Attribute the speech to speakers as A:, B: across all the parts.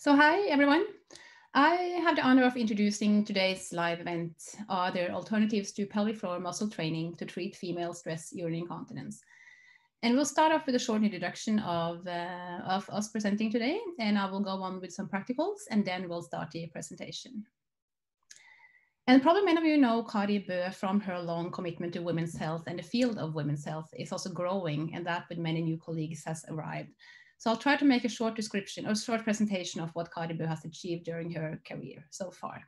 A: So hi, everyone. I have the honor of introducing today's live event, Are there alternatives to pelvic floor muscle training to treat female stress urinary incontinence? And we'll start off with a short introduction of, uh, of us presenting today, and I will go on with some practicals, and then we'll start the presentation. And probably many of you know Kari Bø from her long commitment to women's health, and the field of women's health is also growing, and that with many new colleagues has arrived. So I'll try to make a short description or short presentation of what Kari Bø has achieved during her career so far.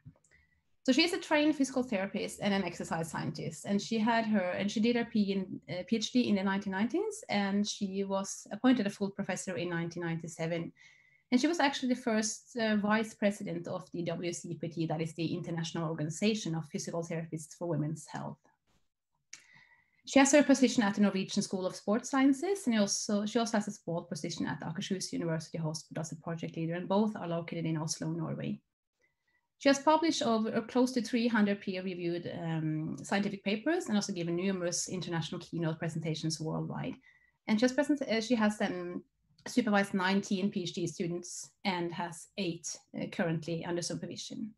A: So she's a trained physical therapist and an exercise scientist, and she had her and she did her PhD uh, in the 1990s, and she was appointed a full professor in 1997. And she was actually the first uh, vice president of the WCPT, that is the International Organization of Physical Therapists for Women's Health. She has her position at the Norwegian School of Sports Sciences, and also, she also has a sport position at Akershus University Hospital as a project leader, and both are located in Oslo, Norway. She has published over uh, close to 300 peer-reviewed um, scientific papers and also given numerous international keynote presentations worldwide. And she has, present, uh, she has um, supervised 19 PhD students and has eight uh, currently under supervision.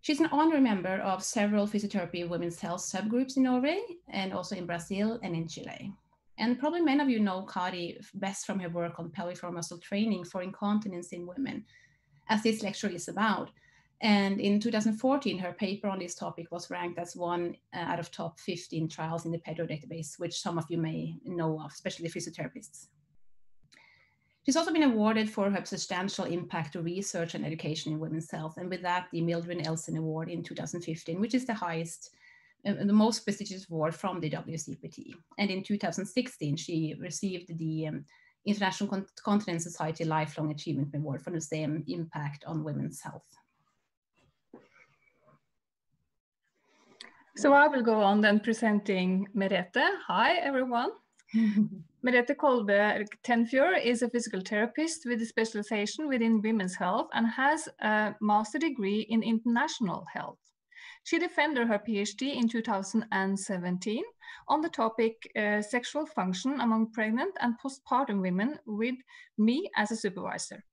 A: She's an honorary member of several physiotherapy women's health subgroups in Norway and also in Brazil and in Chile. And probably many of you know Kari best from her work on pelvic floor muscle training for incontinence in women, as this lecture is about. And in 2014, her paper on this topic was ranked as one uh, out of top 15 trials in the PEDRO database, which some of you may know of, especially physiotherapists. She's also been awarded for her substantial impact to research and education in women's health, and with that, the Mildred Elson Award in 2015, which is the highest uh, the most prestigious award from the WCPT. And in 2016, she received the um, International Continence Society Lifelong Achievement Award for the same impact on women's health.
B: So I will go on then presenting Merete. Hi, everyone. Merete Kolberg Tennfjord is a physical therapist with a specialization within women's health and has a master degree in international health. She defended her PhD in 2017 on the topic uh, sexual function among pregnant and postpartum women with me as a supervisor.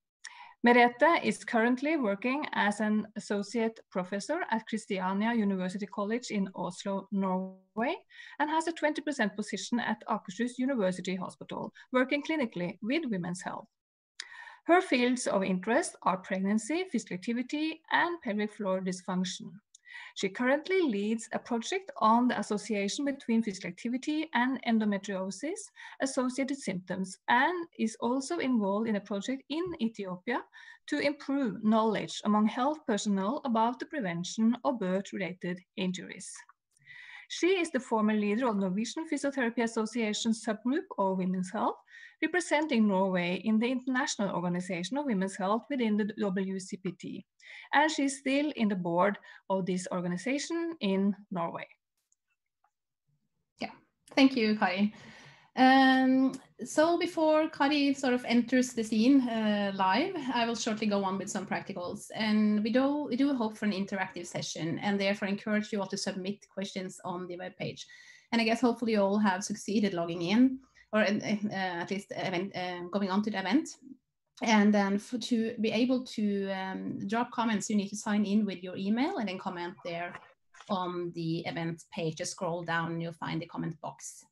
B: Merete is currently working as an associate professor at Kristiania University College in Oslo, Norway, and has a 20% position at Akershus University Hospital, working clinically with women's health. Her fields of interest are pregnancy, activity, and pelvic floor dysfunction. She currently leads a project on the association between physical activity and endometriosis associated symptoms and is also involved in a project in Ethiopia to improve knowledge among health personnel about the prevention of birth-related injuries. She is the former leader of Norwegian Physiotherapy Association subgroup of Women's Health, representing Norway in the International Organization of Women's Health within the WCPT. And she's still in the board of this organization in Norway.
A: Yeah, thank you, Kari. Um, so before Kari sort of enters the scene uh, live, I will shortly go on with some practicals. And we do, we do hope for an interactive session and therefore encourage you all to submit questions on the web page. And I guess hopefully you all have succeeded logging in or uh, at least event, uh, going on to the event. And then for, to be able to um, drop comments, you need to sign in with your email and then comment there on the event page. Just scroll down and you'll find the comment box.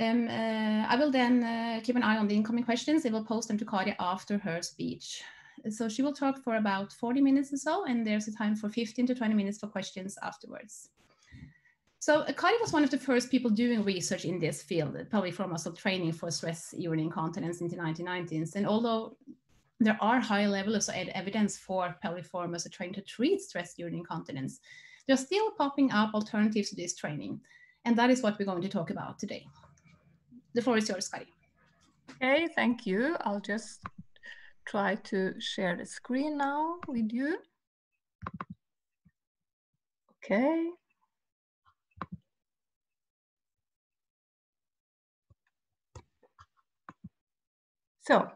A: Um, uh, I will then uh, keep an eye on the incoming questions. I will post them to Kari after her speech. So she will talk for about 40 minutes or so, and there's a time for 15 to 20 minutes for questions afterwards. So uh, Kari was one of the first people doing research in this field, probably from muscle training for stress urinary incontinence in the 1990s. And although there are high levels of evidence for muscle training to treat stress urinary incontinence, there's still popping up alternatives to this training. And that is what we're going to talk about today. The floor is yours, Kari.
B: Okay, thank you. I'll just try to share the screen now with you. Okay. So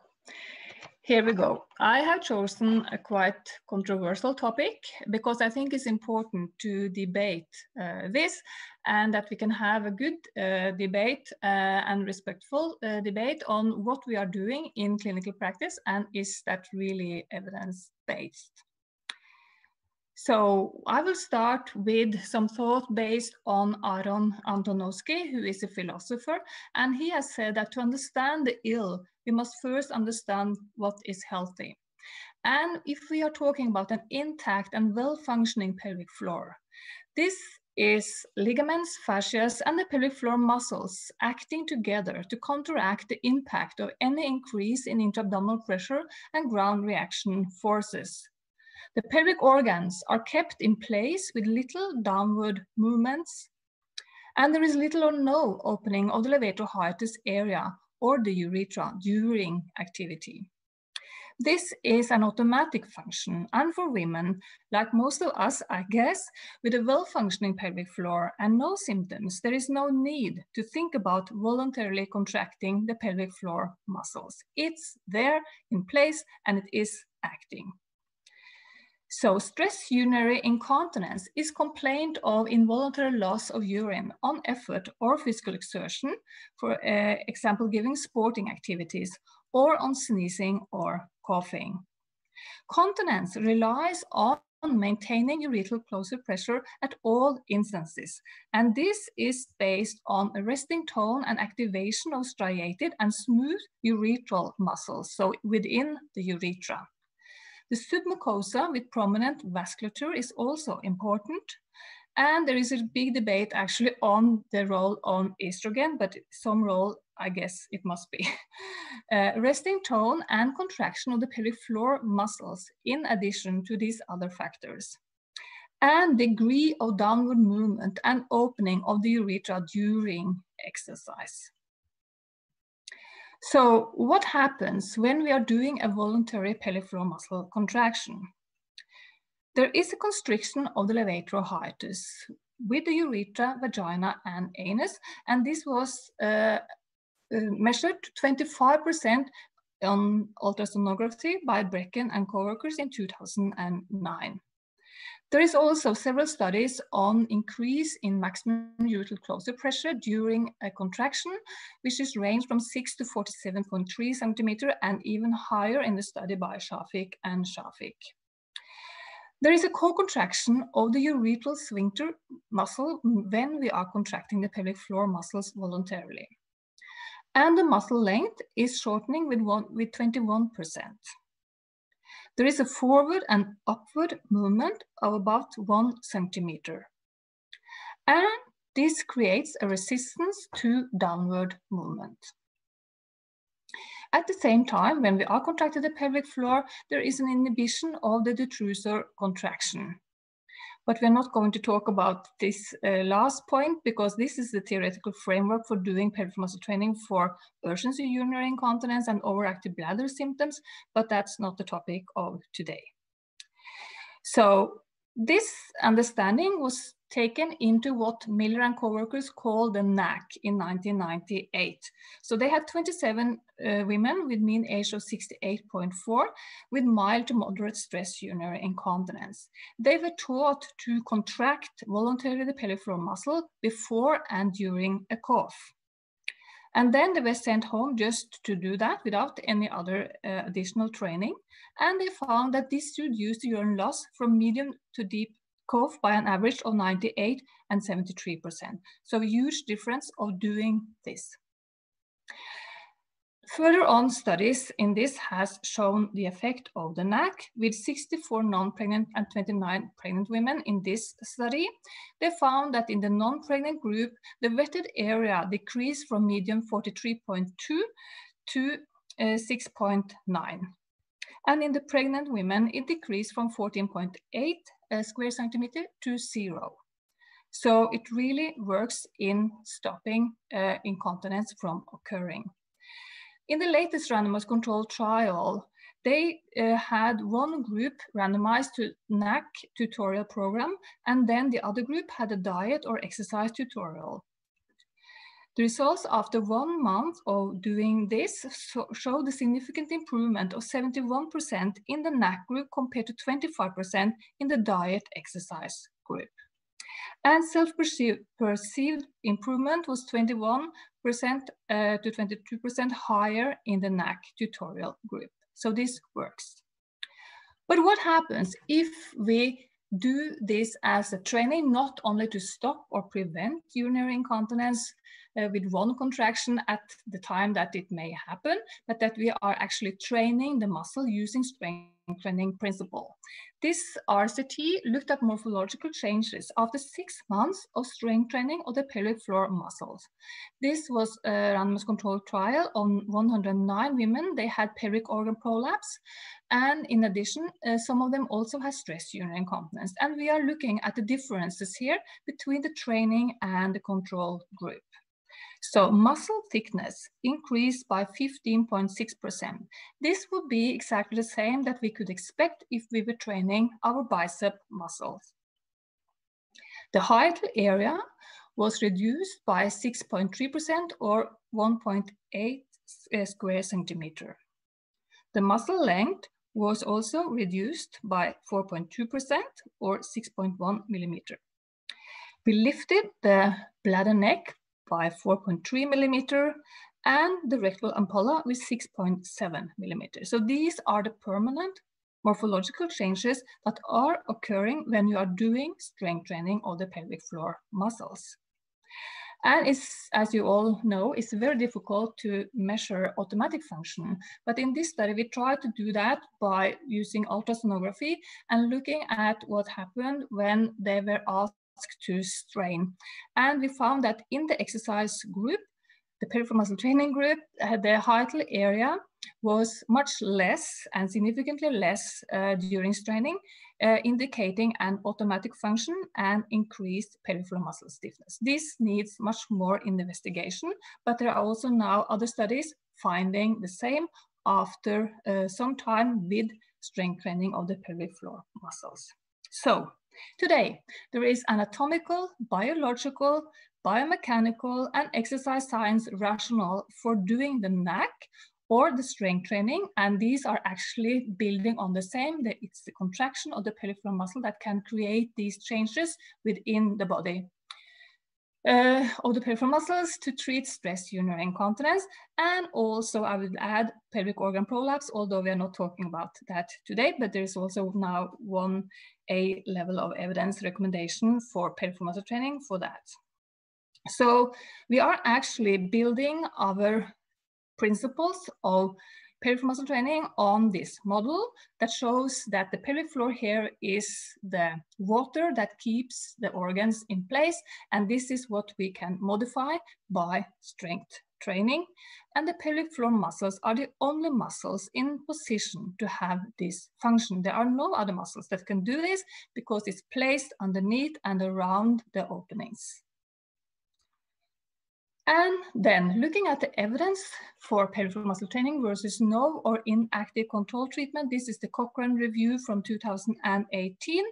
B: Here we go. I have chosen a quite controversial topic because I think it's important to debate uh, this and that we can have a good uh, debate uh, and respectful uh, debate on what we are doing in clinical practice and is that really evidence-based. So I will start with some thought based on Aaron Antonovsky, who is a philosopher, and he has said that to understand the ill, we must first understand what is healthy. And if we are talking about an intact and well-functioning pelvic floor, this is ligaments, fascias, and the pelvic floor muscles acting together to counteract the impact of any increase in intra-abdominal pressure and ground reaction forces. The pelvic organs are kept in place with little downward movements, and there is little or no opening of the levator hiatus area or the urethra during activity. This is an automatic function, and for women, like most of us, I guess, with a well-functioning pelvic floor and no symptoms, there is no need to think about voluntarily contracting the pelvic floor muscles. It's there in place and it is acting. So stress urinary incontinence is complaint of involuntary loss of urine on effort or physical exertion, for uh, example, giving sporting activities, or on sneezing or coughing. Continence relies on maintaining urethral closure pressure at all instances. And this is based on a resting tone and activation of striated and smooth urethral muscles, so within the urethra. The submucosa with prominent vasculature is also important. And there is a big debate actually on the role on estrogen, but some role, I guess it must be. Uh, resting tone and contraction of the pelvic floor muscles in addition to these other factors. And degree of downward movement and opening of the urethra during exercise. So what happens when we are doing a voluntary pelvic floor muscle contraction? There is a constriction of the levator hiatus with the urethra, vagina, and anus, and this was uh, uh, measured 25% on ultrasonography by Brækken and co-workers in 2009. There is also several studies on increase in maximum urethral closure pressure during a contraction, which is ranged from 6 to 47.3 centimeter and even higher in the study by Shafik and Shafik. There is a co-contraction of the urethral sphincter muscle when we are contracting the pelvic floor muscles voluntarily. And the muscle length is shortening with, one, with 21%. There is a forward and upward movement of about one centimeter. And this creates a resistance to downward movement. At the same time, when we are contracted the pelvic floor, there is an inhibition of the detrusor contraction. But we're not going to talk about this uh, last point because this is the theoretical framework for doing pelvic muscle training for urgency urinary incontinence and overactive bladder symptoms, but that's not the topic of today. So this understanding was taken into what Miller and co-workers called the Knack in 1998. So they had 27 uh, women with mean age of 68.4 with mild to moderate stress urinary incontinence. They were taught to contract voluntarily the pelvic muscle before and during a cough. And then they were sent home just to do that without any other uh, additional training. And they found that this reduced urine loss from medium to deep cough by an average of 98 and 73%. So a huge difference of doing this. Further on studies in this has shown the effect of the Knack with 64 non-pregnant and 29 pregnant women in this study. They found that in the non-pregnant group, the wetted area decreased from median 43.2 to uh, 6.9. And in the pregnant women, it decreased from 14.8 uh, square centimeter to zero. So it really works in stopping uh, incontinence from occurring. In the latest randomized controlled trial, they uh, had one group randomized to Knack tutorial program, and then the other group had a diet or exercise tutorial. The results after one month of doing this showed a significant improvement of 71% in the Knack group compared to 25% in the diet exercise group. And self-perceived improvement was 21% uh, to 22% higher in the Knack tutorial group. So this works. But what happens if we do this as a training, not only to stop or prevent urinary incontinence uh, with one contraction at the time that it may happen, but that we are actually training the muscle using strength training principle. This RCT looked at morphological changes after six months of strength training of the pelvic floor muscles. This was a randomized controlled trial on 109 women. They had pelvic organ prolapse. And in addition, uh, some of them also had stress urinary incontinence. And we are looking at the differences here between the training and the control group. So muscle thickness increased by 15.6%. This would be exactly the same that we could expect if we were training our bicep muscles. The height area was reduced by 6.3% or 1.8 uh, square centimeter. The muscle length was also reduced by 4.2% or 6.1 millimeter. We lifted the bladder neck by 4.3 millimeter and the rectal ampulla with 6.7 millimeter. So these are the permanent morphological changes that are occurring when you are doing strength training of the pelvic floor muscles. And it's, as you all know, it's very difficult to measure automatic function. But in this study, we tried to do that by using ultrasonography and looking at what happened when they were asked to strain. And we found that in the exercise group, the pelvic floor muscle training group, uh, the hiatal area was much less and significantly less uh, during straining, uh, indicating an automatic function and increased pelvic floor muscle stiffness. This needs much more investigation, but there are also now other studies finding the same after uh, some time with strength training of the floor muscles. So Today, there is anatomical, biological, biomechanical, and exercise science rationale for doing the Knack or the strength training, and these are actually building on the same. It's the contraction of the pelvic muscle that can create these changes within the body uh, of the pelvic floor muscles to treat stress urinary incontinence. And also I would add pelvic organ prolapse, although we are not talking about that today, but there is also now one A level of evidence recommendation for pelvic floor muscle training for that. So we are actually building our principles of pelvic floor muscle training on this model that shows that the pelvic floor here is the water that keeps the organs in place. And this is what we can modify by strength training. And the pelvic floor muscles are the only muscles in position to have this function. There are no other muscles that can do this because it's placed underneath and around the openings. And then looking at the evidence for pelvic floor muscle training versus no or inactive control treatment, this is the Cochrane review from 2018.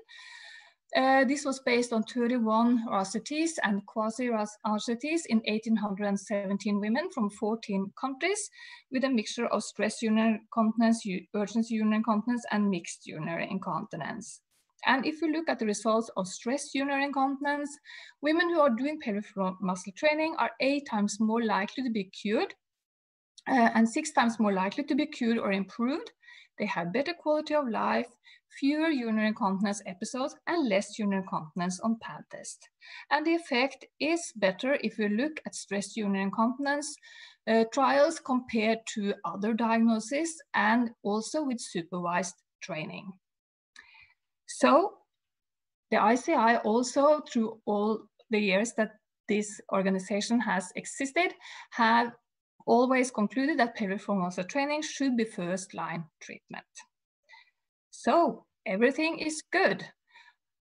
B: Uh, this was based on 31 RCTs and quasi-RCTs in 1,817 women from 14 countries with a mixture of stress urinary incontinence, urgency urinary incontinence, and mixed urinary incontinence. And if we look at the results of stress urinary incontinence, women who are doing pelvic floor muscle training are eight times more likely to be cured uh, and six times more likely to be cured or improved. They have better quality of life, fewer urinary incontinence episodes, and less urinary incontinence on pad test. And the effect is better if we look at stress urinary incontinence uh, trials compared to other diagnoses and also with supervised training. So the ICI also through all the years that this organization has existed have always concluded that pelvic floor muscle training should be first line treatment. So everything is good.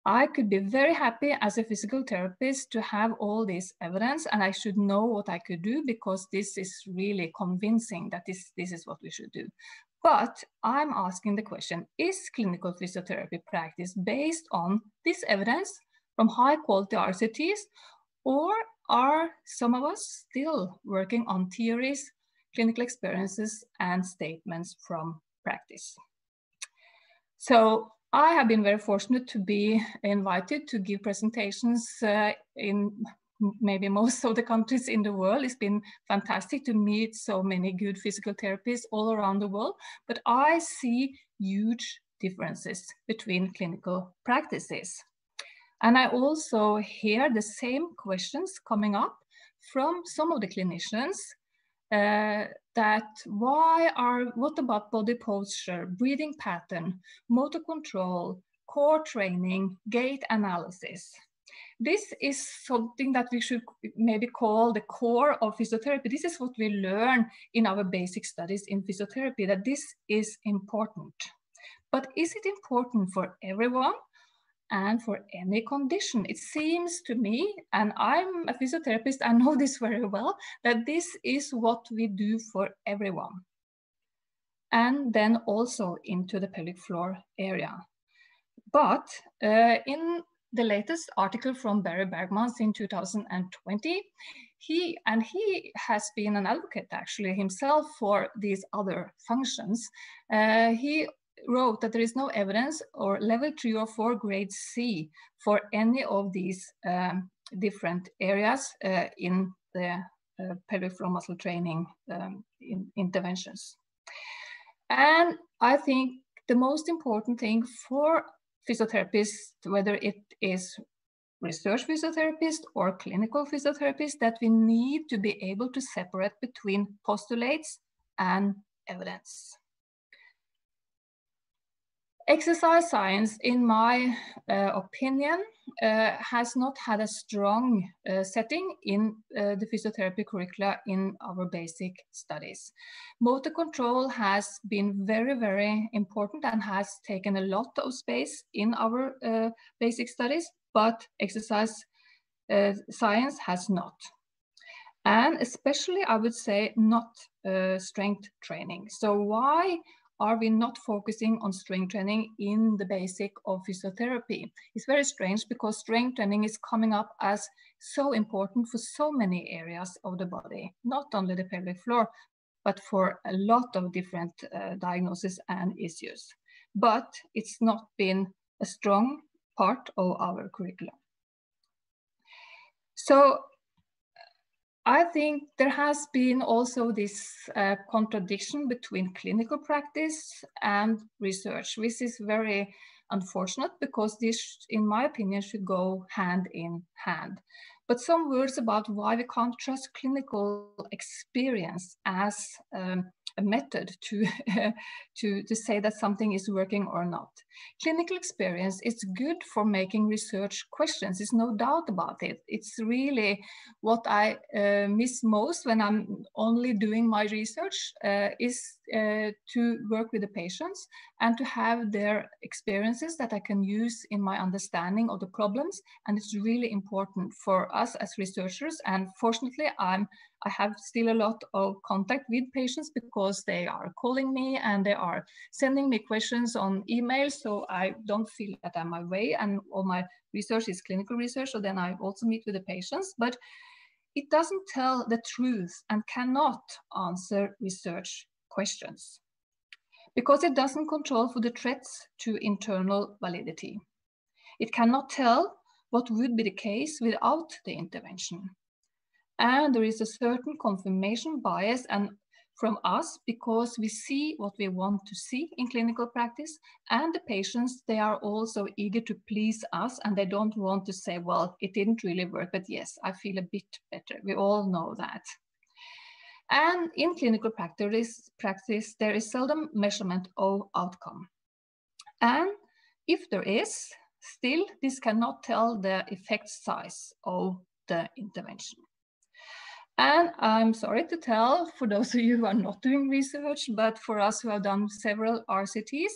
B: I could be very happy as a physical therapist to have all this evidence and I should know what I could do because this is really convincing that this, this is what we should do. But I'm asking the question, is clinical physiotherapy practice based on this evidence from high quality RCTs, or are some of us still working on theories, clinical experiences, and statements from practice. So I have been very fortunate to be invited to give presentations uh, in maybe most of the countries in the world. It's been fantastic to meet so many good physical therapists all around the world, but I see huge differences between clinical practices. And I also hear the same questions coming up from some of the clinicians uh, that why are, what about body posture, breathing pattern, motor control, core training, gait analysis? This is something that we should maybe call the core of physiotherapy. This is what we learn in our basic studies in physiotherapy, that this is important. But is it important for everyone? and for any condition. It seems to me, and I'm a physiotherapist, I know this very well, that this is what we do for everyone. And then also into the pelvic floor area. But uh, in the latest article from Bary Berghmans in 2020, he and he has been an advocate actually himself for these other functions. Uh, he wrote that there is no evidence or level three or four grade C for any of these um, different areas uh, in the uh, floor muscle training um, in interventions. And I think the most important thing for physiotherapists, whether it is research physiotherapist or clinical physiotherapist, that we need to be able to separate between postulates and evidence. Exercise science, in my uh, opinion, uh, has not had a strong uh, setting in uh, the physiotherapy curricula in our basic studies. Motor control has been very, very important and has taken a lot of space in our uh, basic studies, but exercise uh, science has not. And especially, I would say, not strength training. So why are we not focusing on strength training in the basic of physiotherapy? It's very strange because strength training is coming up as so important for so many areas of the body, not only the pelvic floor, but for a lot of different uh, diagnoses and issues. But it's not been a strong part of our curriculum. So I think there has been also this uh, contradiction between clinical practice and research, which is very unfortunate because this, in my opinion, should go hand in hand. But some words about why we can't trust clinical experience as um, a method to, to, to say that something is working or not. Clinical experience is good for making research questions. There's no doubt about it. It's really what I uh, miss most when I'm only doing my research uh, is uh, to work with the patients and to have their experiences that I can use in my understanding of the problems. And it's really important for us as researchers. And fortunately, I'm I have still a lot of contact with patients because they are calling me and they are sending me questions on email. So I don't feel that I'm away and all my research is clinical research. So then I also meet with the patients, but it doesn't tell the truth and cannot answer research questions because it doesn't control for the threats to internal validity. It cannot tell what would be the case without the intervention. And there is a certain confirmation bias and from us because we see what we want to see in clinical practice and the patients they are also eager to please us and they don't want to say well it didn't really work but yes i feel a bit better. We all know that. And in clinical practice, practice there is seldom measurement of outcome. And if there is still this cannot tell the effect size of the intervention and I'm sorry to tell, for those of you who are not doing research, but for us who have done several RCTs,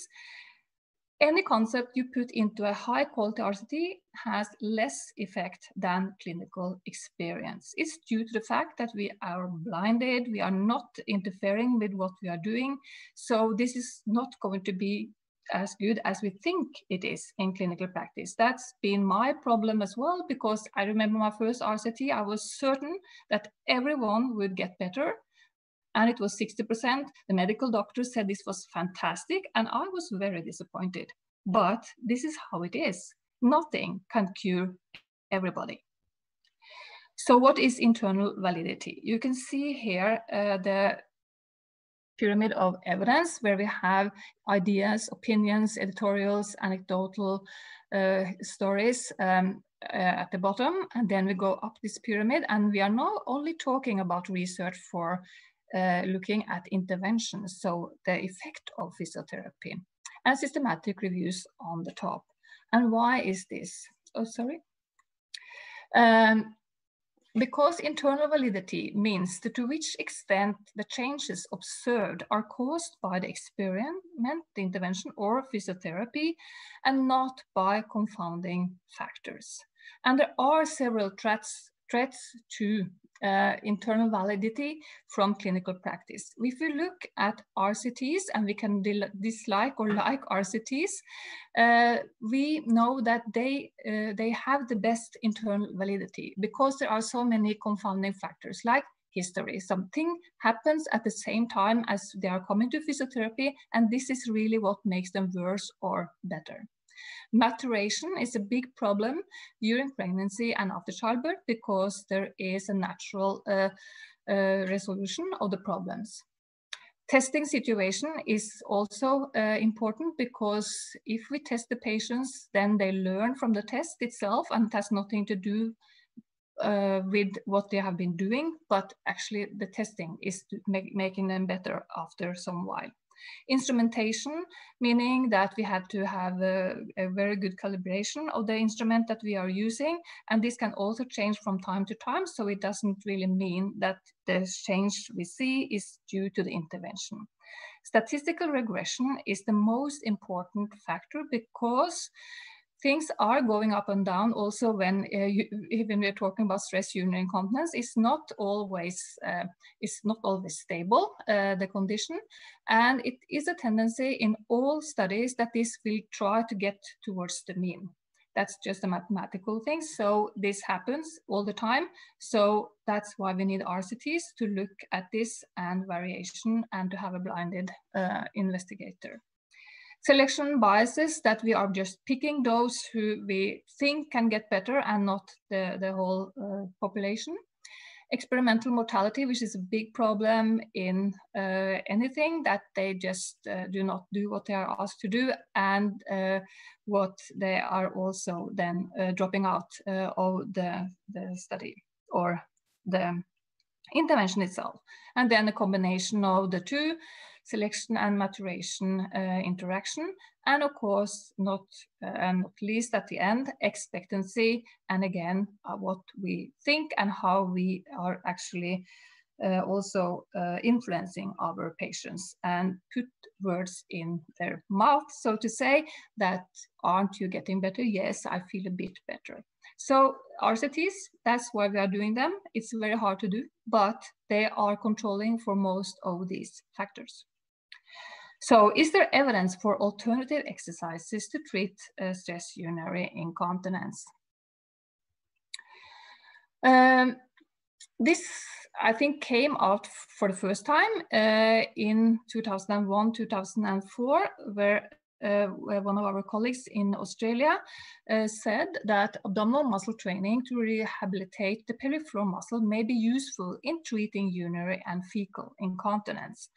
B: any concept you put into a high quality RCT has less effect than clinical experience. It's due to the fact that we are blinded, we are not interfering with what we are doing. So this is not going to be as good as we think it is in clinical practice. That's been my problem as well, because I remember my first RCT, I was certain that everyone would get better. And it was 60%. The medical doctor said this was fantastic, and I was very disappointed. But this is how it is. Nothing can cure everybody. So what is internal validity? You can see here uh, the pyramid of evidence where we have ideas, opinions, editorials, anecdotal uh, stories um, uh, at the bottom. And then we go up this pyramid and we are now only talking about research for uh, looking at interventions. So the effect of physiotherapy and systematic reviews on the top. And why is this? Oh, sorry. Um, because internal validity means to, to which extent the changes observed are caused by the experiment, the intervention, or physiotherapy, and not by confounding factors. And there are several threats, threats to uh, internal validity from clinical practice. If we look at RCTs, and we can dislike or like RCTs, uh, we know that they, uh, they have the best internal validity because there are so many confounding factors like history. Something happens at the same time as they are coming to physiotherapy, and this is really what makes them worse or better. Maturation is a big problem during pregnancy and after childbirth because there is a natural uh, uh, resolution of the problems. Testing situation is also uh, important because if we test the patients, then they learn from the test itself and it has nothing to do uh, with what they have been doing, but actually the testing is make, making them better after some while. Instrumentation, meaning that we have to have a, a, very good calibration of the instrument that we are using. And this can also change from time to time. So it doesn't really mean that the change we see is due to the intervention. Statistical regression is the most important factor because things are going up and down also when uh, you, even we're talking about stress urinary incontinence it's not always uh, it's not always stable uh, the condition. And it is a tendency in all studies that this will try to get towards the mean. That's just a mathematical thing. So this happens all the time. So that's why we need rcts to look at this and variation and to have a blinded uh, investigator selection biases that we are just picking those who we think can get better and not the, the whole uh, population. Experimental mortality, which is a big problem in uh, anything that they just uh, do not do what they are asked to do and uh, what they are also then uh, dropping out uh, of the, the study or the intervention itself. And then a combination of the two selection and maturation uh, interaction. And of course, not uh, and not least at the end, expectancy. And again, uh, what we think and how we are actually uh, also uh, influencing our patients and put words in their mouth, so to say, that aren't you getting better? Yes, I feel a bit better. So RCTs, that's why we are doing them. It's very hard to do, but they are controlling for most of these factors. So is there evidence for alternative exercises to treat uh, stress urinary incontinence? Um, this, I think, came out for the first time uh, in 2001, 2004, where uh, one of our colleagues in Australia uh, said that abdominal muscle training to rehabilitate the floor muscle may be useful in treating urinary and fecal incontinence.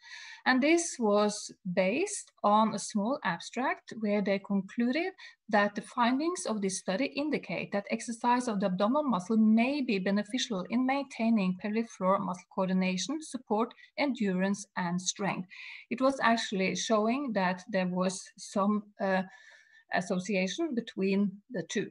B: And this was based on a small abstract where they concluded that the findings of this study indicate that exercise of the abdominal muscle may be beneficial in maintaining floor muscle coordination, support, endurance, and strength. It was actually showing that there was some uh, association between the two.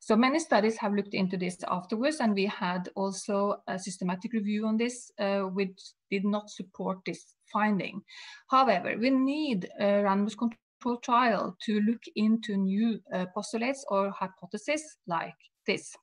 B: So many studies have looked into this afterwards, and we had also a systematic review on this, uh, which did not support this finding. However, we need a randomized control trial to look into new uh, postulates or hypotheses like this.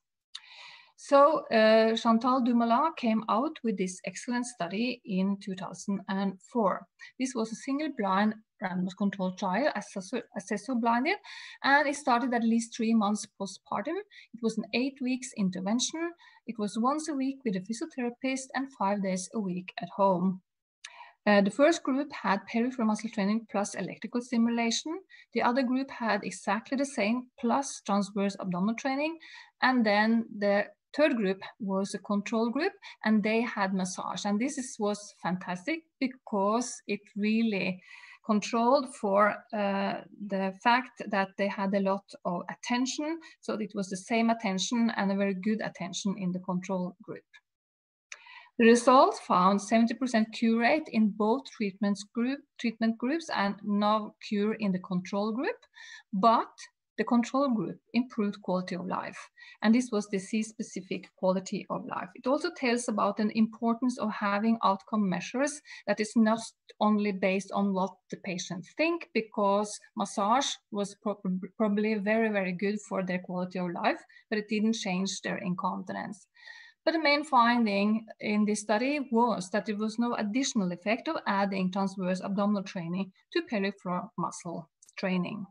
B: So uh, Chantal Dumoulin came out with this excellent study in 2004. This was a single blind randomized controlled trial, assessor blinded, and it started at least three months postpartum. It was an eight weeks intervention. It was once a week with a physiotherapist and five days a week at home. Uh, the first group had pelvic floor muscle training plus electrical stimulation. The other group had exactly the same plus transverse abdominal training. And then the third group was a control group and they had massage. And this is, was fantastic because it really controlled for uh, the fact that they had a lot of attention. So it was the same attention and a very good attention in the control group. The results found 70% cure rate in both treatments group, treatment groups and no cure in the control group, but the control group improved quality of life. And this was disease-specific quality of life. It also tells about the importance of having outcome measures that is not only based on what the patients think, because massage was pro probably very, very good for their quality of life, but it didn't change their incontinence. But the main finding in this study was that there was no additional effect of adding transverse abdominal training to pelvic floor muscle training.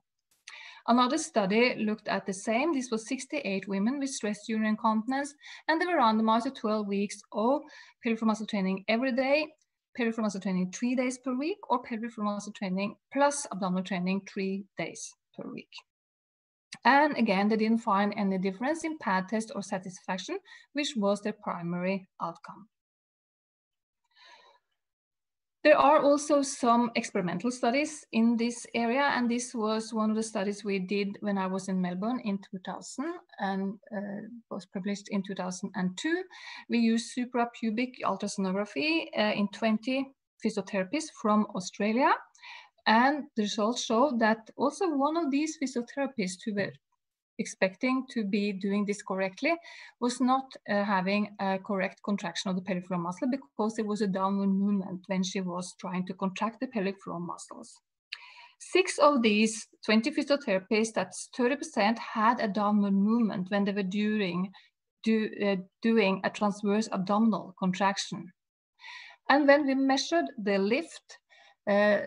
B: Another study looked at the same. This was 68 women with stress urinary incontinence, and they were randomized to 12 weeks of pelvic floor muscle training every day, pelvic floor muscle training three days per week, or pelvic floor muscle training plus abdominal training three days per week. And again, they didn't find any difference in pad test or satisfaction, which was their primary outcome. There are also some experimental studies in this area, and this was one of the studies we did when I was in Melbourne in 2000 and uh, was published in 2002. We used suprapubic ultrasonography uh, in 20 physiotherapists from Australia. And the results show that also one of these physiotherapists who were expecting to be doing this correctly was not uh, having a correct contraction of the floor muscle because there was a downward movement when she was trying to contract the floor muscles. Six of these 20 physiotherapists, that's 30%, had a downward movement when they were doing, do, uh, doing a transverse abdominal contraction. And when we measured the lift uh,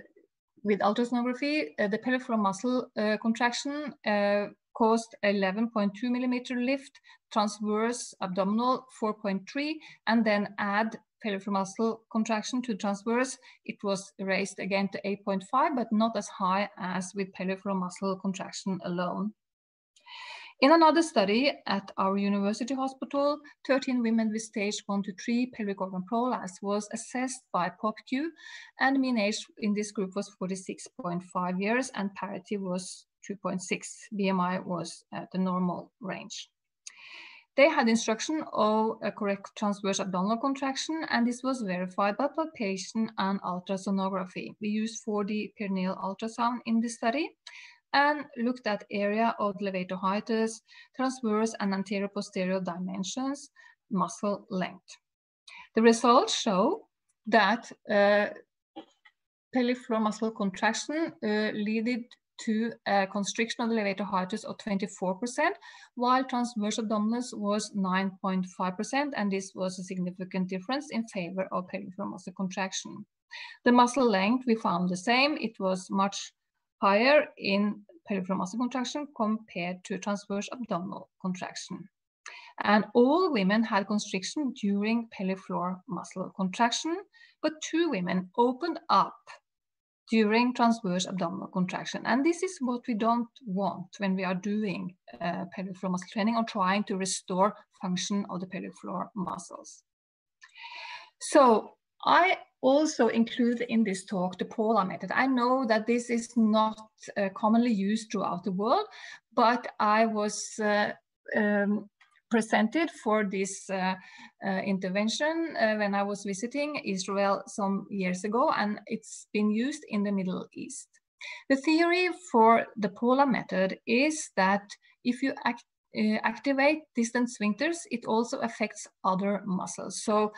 B: with ultrasonography, uh, the floor muscle uh, contraction uh, caused 11.2 millimeter lift, transverse abdominal 4.3, and then add pelvic muscle contraction to transverse, it was raised again to 8.5, but not as high as with pelvic muscle contraction alone. In another study at our university hospital, 13 women with stage 1 to 3 pelvic organ prolapse was assessed by POPQ, and mean age in this group was 46.5 years, and parity was 2.6. BMI was the normal range. They had instruction of a correct transverse abdominal contraction, and this was verified by palpation and ultrasonography. We used 4D perineal ultrasound in this study and looked at area of levator hiatus, transverse and anterior posterior dimensions, muscle length. The results show that uh, pelvic floor muscle contraction uh, leaded to uh, a constriction of the levator hiatus of 24%, while transverse abdominis was 9.5%, and this was a significant difference in favor of pelvic floor muscle contraction. The muscle length, we found the same. It was much higher in pelvic floor muscle contraction compared to transverse abdominal contraction. And all women had constriction during pelvic floor muscle contraction, but two women opened up during transverse abdominal contraction. And this is what we don't want when we are doing uh, pelvic floor muscle training or trying to restore function of the pelvic floor muscles. So I also include in this talk the Paula method. I know that this is not uh, commonly used throughout the world, but I was uh, um, presented for this uh, uh, intervention uh, when I was visiting Israel some years ago, and it's been used in the Middle East. The theory for the Paula method is that if you act, uh, activate distant sphincters, it also affects other muscles. So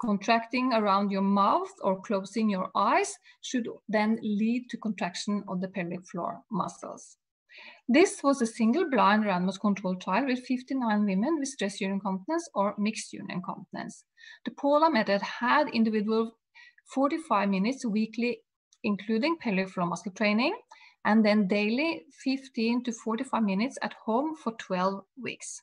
B: contracting around your mouth or closing your eyes should then lead to contraction of the pelvic floor muscles. This was a single blind randomized controlled trial with 59 women with stress urinary incontinence or mixed urinary incontinence. The Paula method had individual 45 minutes weekly, including pelvic floor muscle training, and then daily 15 to 45 minutes at home for 12 weeks.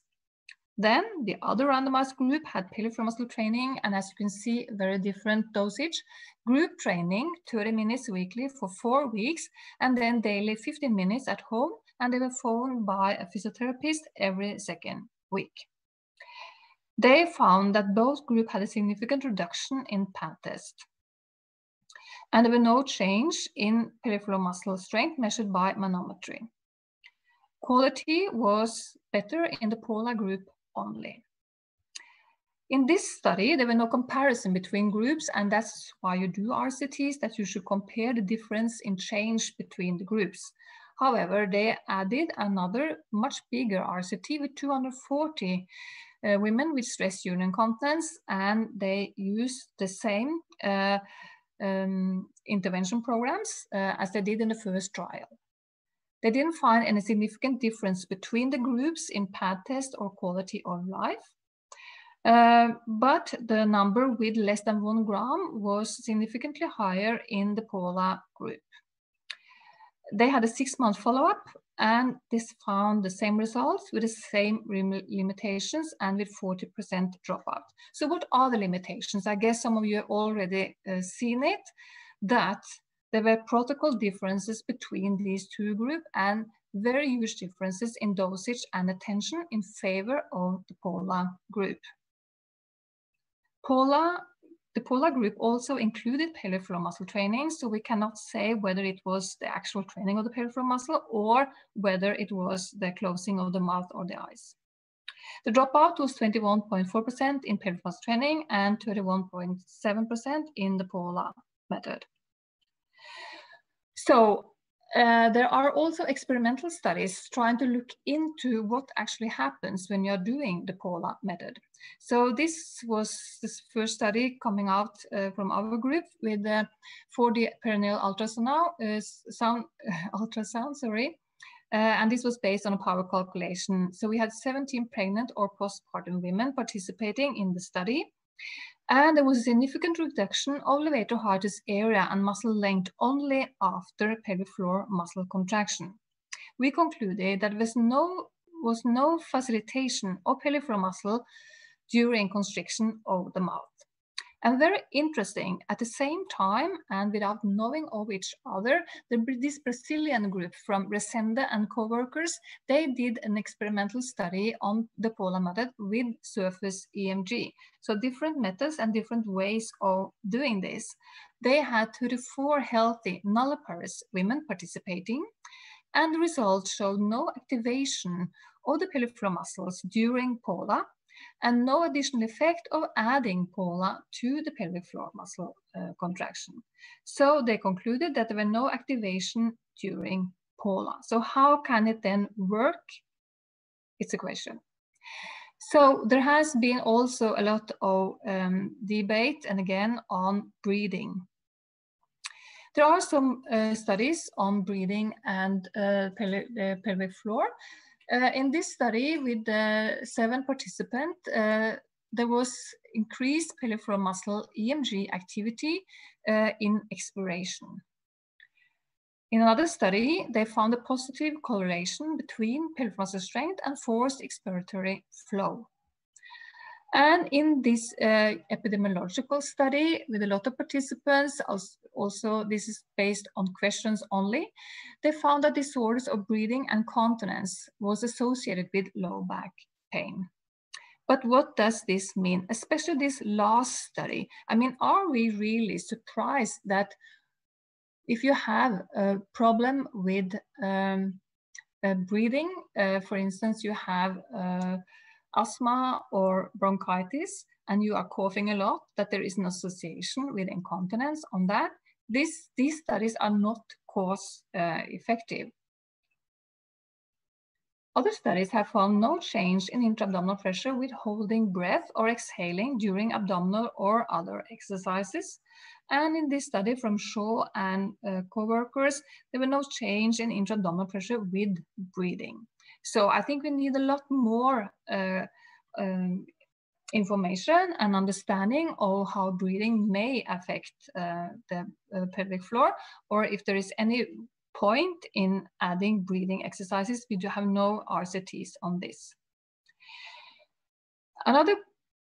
B: Then the other randomized group had pelvic floor muscle training, and as you can see, very different dosage. Group training, 30 minutes weekly for four weeks, and then daily 15 minutes at home, and they were followed by a physiotherapist every second week. They found that both groups had a significant reduction in pad test. And there were no change in pelvic floor muscle strength measured by manometry. Quality was better in the Paula group only. In this study, there were no comparison between groups, and that's why you do RCTs, that you should compare the difference in change between the groups. However, they added another much bigger RCT with 240 uh, women with stress urinary incontinence, and they used the same uh, um, intervention programs uh, as they did in the first trial. They didn't find any significant difference between the groups in pad test or quality of life. Uh, but the number with less than one gram was significantly higher in the Paula group. They had a six month follow up and this found the same results with the same limitations and with 40% dropout. So what are the limitations? I guess some of you have already uh, seen it, that there were protocol differences between these two groups and very huge differences in dosage and attention in favor of the Paula group. Paula, the Paula group also included floor muscle training, so we cannot say whether it was the actual training of the floor muscle or whether it was the closing of the mouth or the eyes. The dropout was 21.4% in pelvic muscle training and 31.7% in the Paula method. So uh, there are also experimental studies trying to look into what actually happens when you're doing the Paula method. So this was this first study coming out uh, from our group with uh, 4D perineal ultrasound, uh, sound, ultrasound sorry. Uh, and this was based on a power calculation. So we had 17 pregnant or postpartum women participating in the study. And there was a significant reduction of levator hiatus area and muscle length only after pelvic floor muscle contraction. We concluded that there was no, was no facilitation of pelvic floor muscle during constriction of the mouth. And very interesting, at the same time, and without knowing of each other, the, this Brazilian group from Resende and co-workers, they did an experimental study on the Paula method with surface EMG. So different methods and different ways of doing this. They had 34 healthy nulliparous women participating, and the results showed no activation of the pelvic muscles during Paula, and no additional effect of adding Paula to the pelvic floor muscle uh, contraction. So they concluded that there were no activation during Paula. So how can it then work? It's a question. So there has been also a lot of um, debate and again on breathing. There are some uh, studies on breathing and uh, pelvic floor, uh, in this study with seven participants, uh, there was increased floor muscle EMG activity uh, in expiration. In another study, they found a positive correlation between pelvic muscle strength and forced expiratory flow. And in this uh, epidemiological study with a lot of participants, also this is based on questions only, they found that disorders of breathing and continence was associated with low back pain. But what does this mean, especially this last study? I mean, are we really surprised that if you have a problem with um, uh, breathing, uh, for instance, you have uh, asthma or bronchitis and you are coughing a lot, that there is an association with incontinence on that, this, these studies are not cause uh, effective. Other studies have found no change in intra-abdominal pressure with holding breath or exhaling during abdominal or other exercises. And in this study from Shaw and uh, co-workers, there were no change in intra-abdominal pressure with breathing. So I think we need a lot more uh, um, information and understanding of how breathing may affect uh, the uh, pelvic floor, or if there is any point in adding breathing exercises. We do have no RCTs on this. Another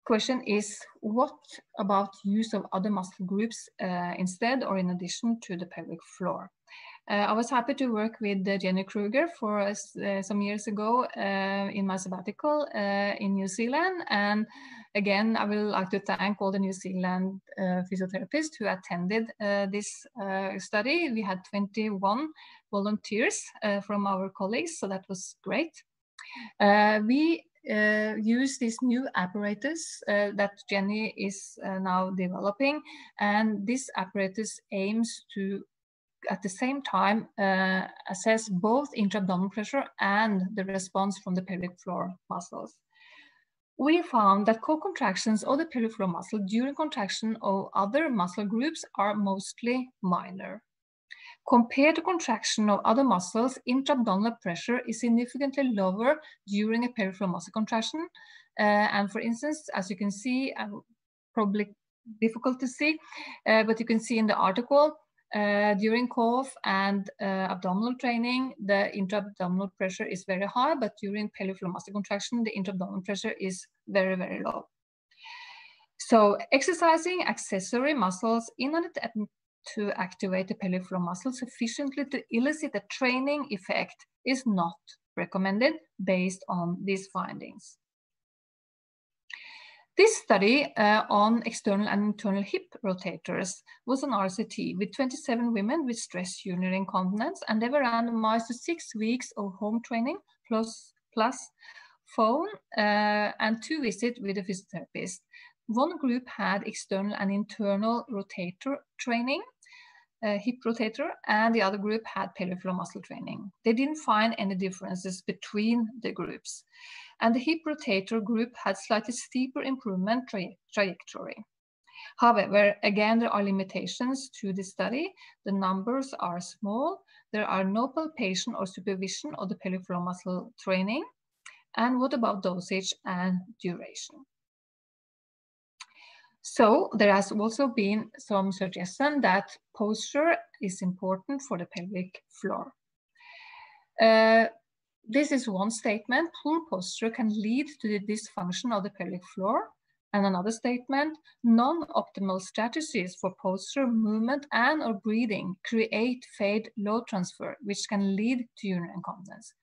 B: question is, what about use of other muscle groups uh, instead or in addition to the pelvic floor? Uh, I was happy to work with uh, Jenny Kruger for uh, some years ago uh, in my sabbatical uh, in New Zealand. And again, I would like to thank all the New Zealand physiotherapists who attended this study. We had 21 volunteers from our colleagues, so that was great. we uh, use this new apparatus uh, that Jenny is uh, now developing. And this apparatus aims to, at the same time, uh, assess both intra-abdominal pressure and the response from the pelvic floor muscles. We found that co-contractions of the pelvic floor muscle during contraction of other muscle groups are mostly minor. Compared to contraction of other muscles, intra-abdominal pressure is significantly lower during a pelvic floor muscle contraction. Uh, and for instance, as you can see, uh, probably difficult to see, uh, but you can see in the article, uh, during cough and uh, abdominal training, the intra-abdominal pressure is very high, but during pelvic muscle contraction, the intra-abdominal pressure is very, very low. So exercising accessory muscles in an to activate the floor muscle sufficiently to elicit a training effect is not recommended based on these findings. This study uh, on external and internal hip rotators was an RCT with 27 women with stress urinary incontinence, and they were randomized to six weeks of home training plus, plus phone uh, and two visits with a physiotherapist. One group had external and internal rotator training, uh, hip rotator, and the other group had pelvic muscle training. They didn't find any differences between the groups. And the hip rotator group had slightly steeper improvement tra trajectory. However, again, there are limitations to the study. The numbers are small. There are no palpation or supervision of the pelvic muscle training. And what about dosage and duration? So there has also been some suggestion that posture is important for the pelvic floor. Uh, this is one statement, poor posture can lead to the dysfunction of the pelvic floor. And another statement, non-optimal strategies for posture, movement, and or breathing create fade load transfer, which can lead to urinary incontinence.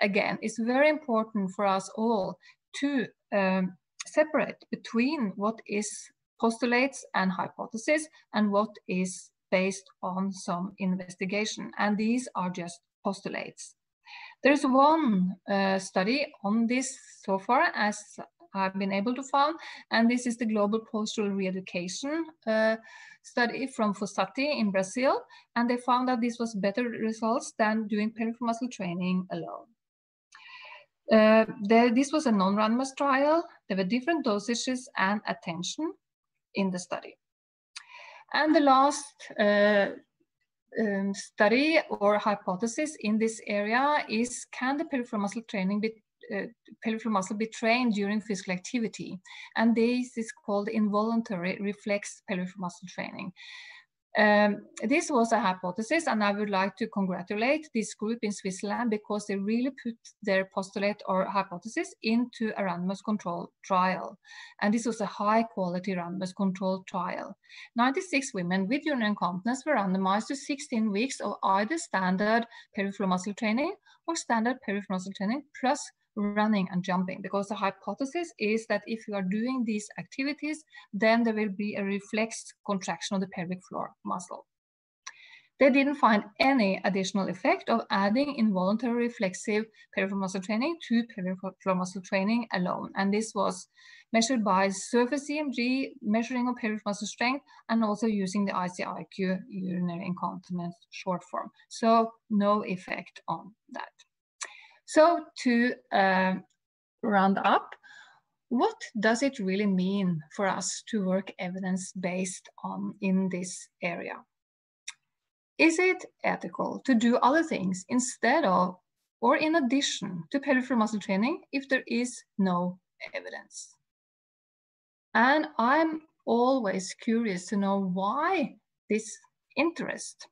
B: Again, it's very important for us all to um, separate between what is postulates and hypotheses and what is based on some investigation. And these are just postulates. There's one uh, study on this so far as I've been able to find, and this is the Global Postural Reeducation uh, study from Fossati in Brazil, and they found that this was better results than doing pelvic floor muscle training alone. Uh, there, this was a non-randomized trial. There were different dosages and attention in the study. And the last uh, um, study or hypothesis in this area is can the pelvic floor muscle training be uh, pelvic floor muscle be trained during physical activity and this is called involuntary reflex pelvic floor muscle training um, this was a hypothesis, and I would like to congratulate this group in Switzerland because they really put their postulate or hypothesis into a randomized control trial. And this was a high quality randomized control trial. 96 women with urinary incontinence were randomized to 16 weeks of either standard pelvic floor muscle training or standard pelvic floor muscle training plus running and jumping because the hypothesis is that if you are doing these activities, then there will be a reflex contraction of the pelvic floor muscle. They didn't find any additional effect of adding involuntary reflexive pelvic floor muscle training to pelvic floor muscle training alone. And this was measured by surface EMG, measuring of pelvic muscle strength, and also using the ICIQ urinary incontinence short form. So no effect on that. So to uh, round up, what does it really mean for us to work evidence-based on in this area? Is it ethical to do other things instead of or in addition to floor muscle training if there is no evidence? And I'm always curious to know why this interest.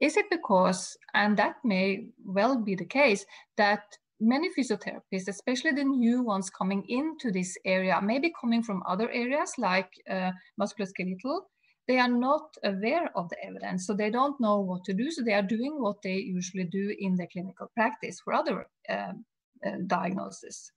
B: Is it because, and that may well be the case, that many physiotherapists, especially the new ones coming into this area, maybe coming from other areas like uh, musculoskeletal, they are not aware of the evidence, so they don't know what to do. So they are doing what they usually do in their clinical practice for other um, uh, diagnoses.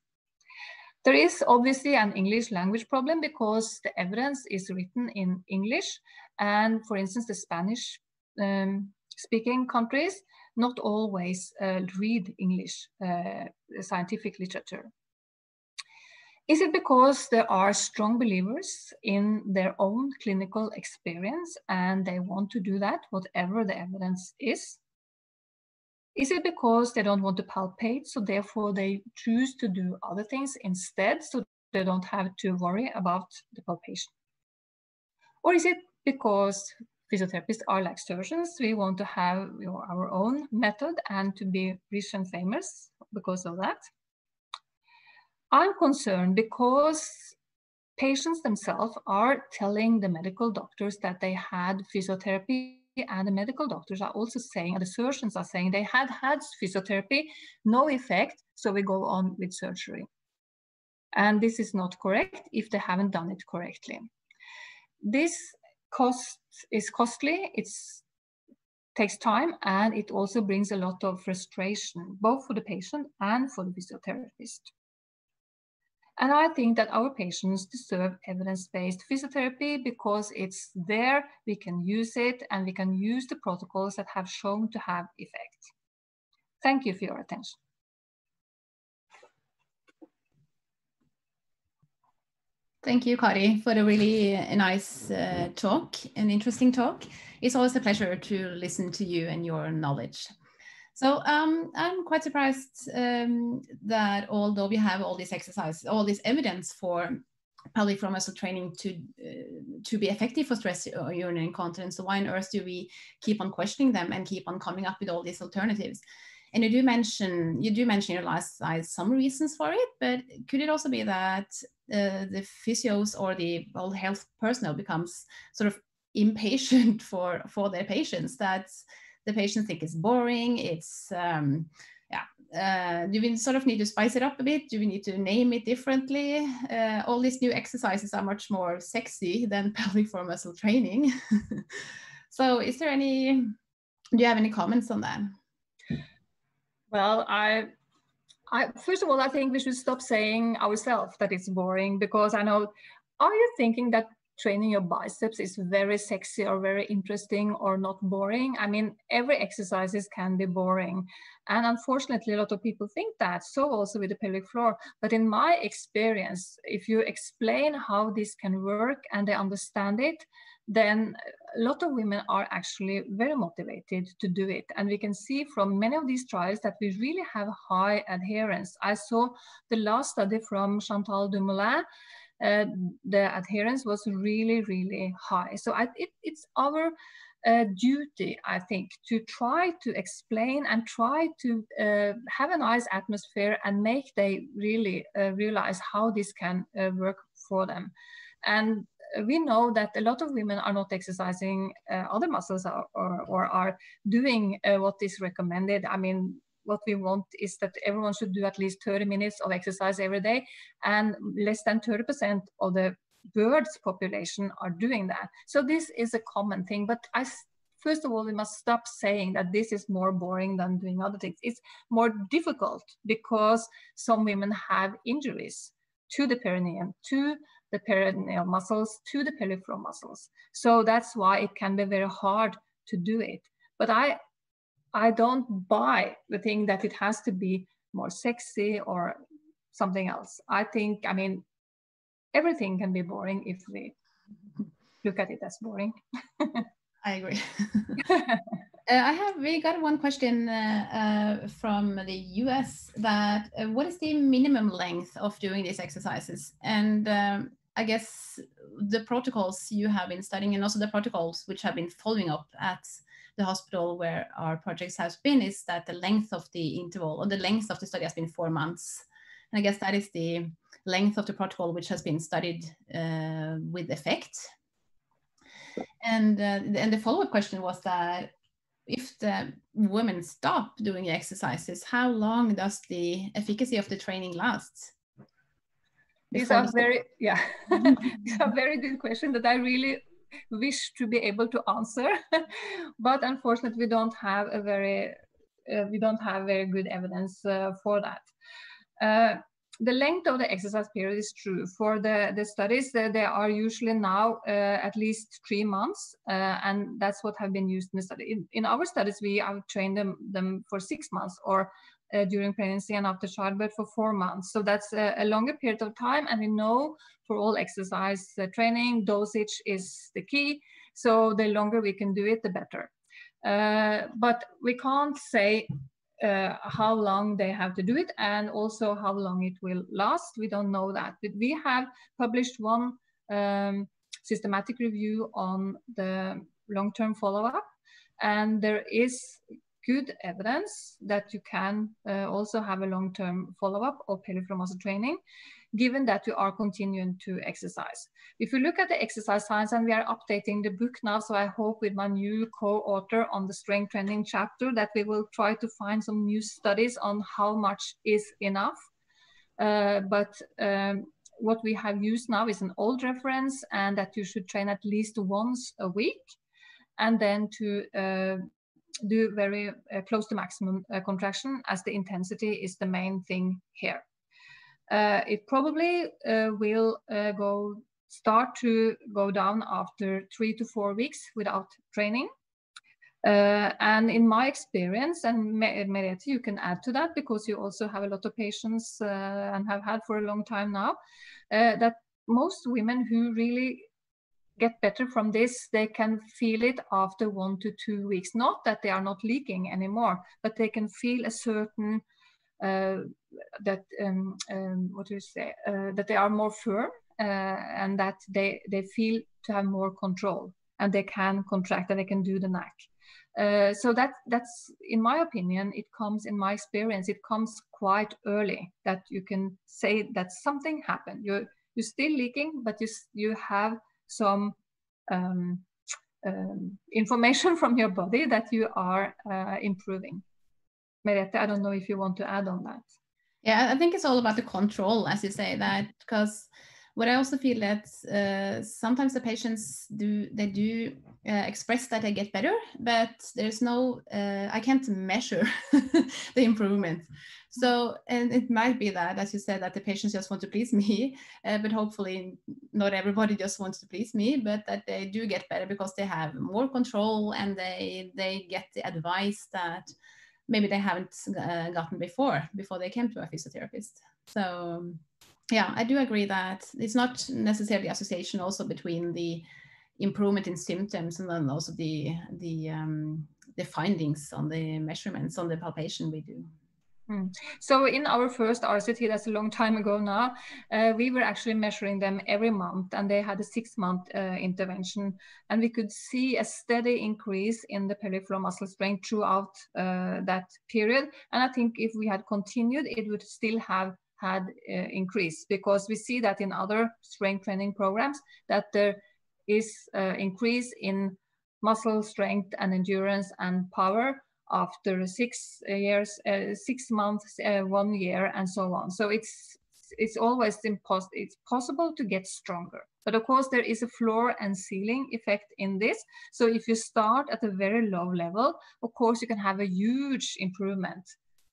B: There is obviously an English language problem because the evidence is written in English. And for instance, the Spanish um, speaking countries not always uh, read English uh, scientific literature. Is it because there are strong believers in their own clinical experience and they want to do that, whatever the evidence is? Is it because they don't want to palpate, so therefore they choose to do other things instead, so they don't have to worry about the palpation? Or is it because physiotherapists are like surgeons, we want to have our own method and to be rich and famous because of that? I'm concerned because patients themselves are telling the medical doctors that they had physiotherapy and the medical doctors are also saying, and the surgeons are saying they had had physiotherapy, no effect, so we go on with surgery. And this is not correct if they haven't done it correctly. This cost is costly, it takes time, and it also brings a lot of frustration, both for the patient and for the physiotherapist. And I think that our patients deserve evidence-based physiotherapy because it's there, we can use it, and we can use the protocols that have shown to have effect. Thank you for your attention.
A: Thank you, Kari, for a really nice uh, talk, an interesting talk. It's always a pleasure to listen to you and your knowledge. So um, I'm quite surprised um, that although we have all these exercises, all this evidence for pelvic muscle training to uh, to be effective for stress urinary incontinence, so why on earth do we keep on questioning them and keep on coming up with all these alternatives? And you do mention you do mention your last slide some reasons for it, but could it also be that uh, the physios or the all health personnel becomes sort of impatient for for their patients? that the patients think it's boring. It's um, yeah. Uh, do we sort of need to spice it up a bit? Do we need to name it differently? Uh, all these new exercises are much more sexy than pelvic floor muscle training. so, is there any? Do you have any comments on that?
B: Well, I I, first of all, I think we should stop saying ourselves that it's boring because I know, are you thinking that training your biceps is very sexy or very interesting or not boring. I mean, every exercises can be boring. And unfortunately, a lot of people think that. So also with the pelvic floor. But in my experience, if you explain how this can work and they understand it, then a lot of women are actually very motivated to do it. And we can see from many of these trials that we really have high adherence. I saw the last study from Chantal Dumoulin uh, the adherence was really, really high. So I, it, it's our uh, duty, I think, to try to explain and try to uh, have a nice atmosphere and make they really uh, realize how this can uh, work for them. And we know that a lot of women are not exercising uh, other muscles or, or, or are doing what is recommended. I mean, what we want is that everyone should do at least 30 minutes of exercise every day and less than 30% of the world's population are doing that. So this is a common thing, but I first of all, we must stop saying that this is more boring than doing other things. It's more difficult because some women have injuries to the perineum, to the perineal muscles, to the floor muscles. So that's why it can be very hard to do it. But I I don't buy the thing that it has to be more sexy or something else. I think, I mean, everything can be boring if we look at it as boring.
A: I agree. Uh, I have we got one question uh, uh, from the US that uh, what is the minimum length of doing these exercises? And um, I guess the protocols you have been studying and also the protocols which have been following up at the hospital where our projects has been is that the length of the interval or the length of the study has been four months. And I guess that is the length of the protocol which has been studied uh, with effect. And, uh, and the follow-up question was that if the women stop doing the exercises, how long does the efficacy of the training last?
B: These are very, yeah, these are very good questions that I really wish to be able to answer, but unfortunately we don't have a very, uh, we don't have very good evidence uh, for that. Uh, the length of the exercise period is true. For the, the studies, they are usually now uh, at least three months, uh, and that's what have been used in the study. In, in our studies, we have trained them, them for six months or uh, during pregnancy and after childbirth for four months. So that's a, a longer period of time, and we know for all exercise uh, training, dosage is the key. So the longer we can do it, the better. Uh, but we can't say uh, how long they have to do it and also how long it will last. We don't know that. But we have published one um, systematic review on the long-term follow-up and there is good evidence that you can uh, also have a long-term follow-up of pelvic muscle training given that you are continuing to exercise. If you look at the exercise science, and we are updating the book now, so I hope with my new co-author on the strength training chapter that we will try to find some new studies on how much is enough. Uh, but um, what we have used now is an old reference and that you should train at least once a week and then to uh, do very uh, close to maximum uh, contraction as the intensity is the main thing here. Uh, it probably will go start to go down after three to four weeks without training. Uh, and in my experience, and Merete, you can add to that because you also have a lot of patients uh, and have had for a long time now, uh, that most women who really get better from this, they can feel it after one to two weeks. Not that they are not leaking anymore, but they can feel a certain uh, that um, um, what do you say uh, that they are more firm uh, and that they they feel to have more control and they can contract and they can do the knack. Uh, so that that's in my opinion it comes in my experience it comes quite early that you can say that something happened you're you're still leaking but you you have some um, um, information from your body that you are uh, improving Merete, I don't know if you want to add on that.
A: Yeah, I think it's all about the control, as you say that, because what I also feel that uh, sometimes the patients do they do uh, express that they get better, but there's no uh, I can't measure the improvement. So and it might be that, as you said, that the patients just want to please me, uh, but hopefully not everybody just wants to please me, but that they do get better because they have more control and they they get the advice that maybe they haven't uh, gotten before before they came to a physiotherapist so um, yeah i do agree that it's not necessarily association also between the improvement in symptoms and then also the the um, the findings on the measurements on the palpation we do
B: Hmm. So in our first RCT, that's a long time ago now, uh, we were actually measuring them every month and they had a six month uh, intervention and we could see a steady increase in the floor muscle strength throughout uh, that period. And I think if we had continued, it would still have had uh, increase because we see that in other strength training programs that there is uh, increase in muscle strength and endurance and power after six years, uh, six months, uh, one year, and so on. So it's it's always impos- it's possible to get stronger. But of course, there is a floor and ceiling effect in this. So if you start at a very low level, of course, you can have a huge improvement.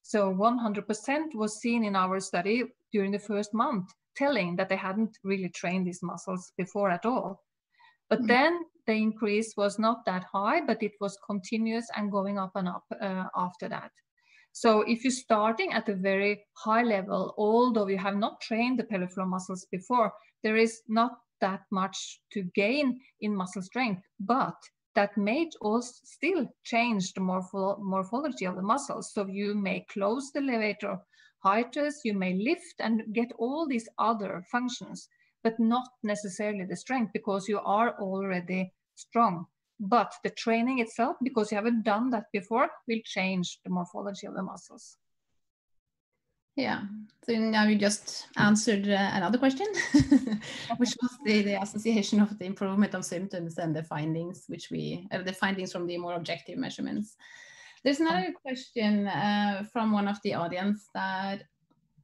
B: So 100% was seen in our study during the first month, telling that they hadn't really trained these muscles before at all. But mm. then the increase was not that high, but it was continuous and going up and up uh, after that. So if you're starting at a very high level, although you have not trained the pelvic floor muscles before, there is not that much to gain in muscle strength, but that may also still change the morpho morphology of the muscles. So you may close the levator hiatus, you may lift and get all these other functions, but not necessarily the strength because you are already strong. But the training itself, because you haven't done that before, will change the morphology of the muscles.
A: Yeah, so now you just answered uh, another question, which was the, the association of the improvement of symptoms and the findings, which we, uh, the findings from the more objective measurements. There's another question uh, from one of the audience that